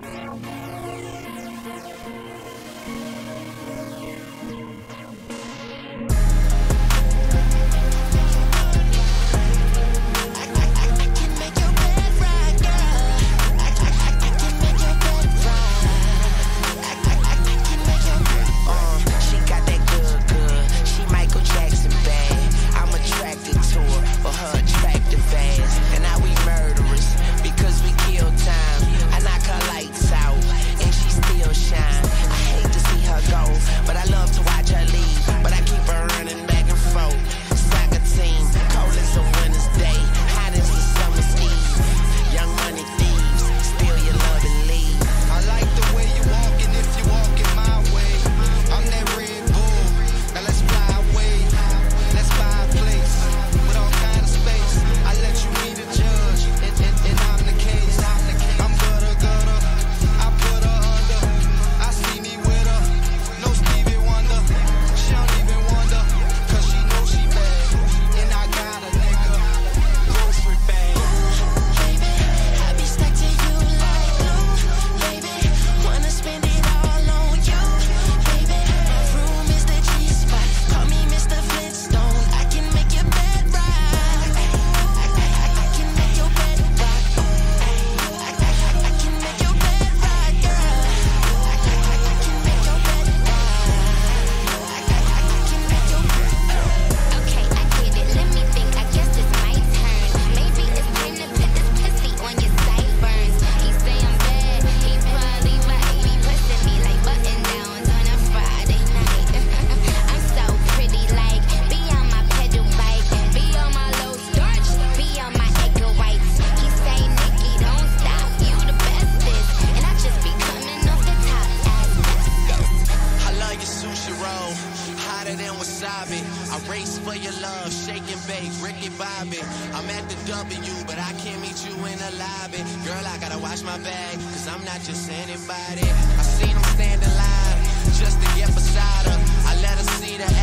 ま。Race for your love, shake shaking bait, Ricky Bobby. I'm at the W, but I can't meet you in the lobby. Girl, I gotta watch my bag, cause I'm not just anybody. I seen him stand in line just to get beside her. I let her see the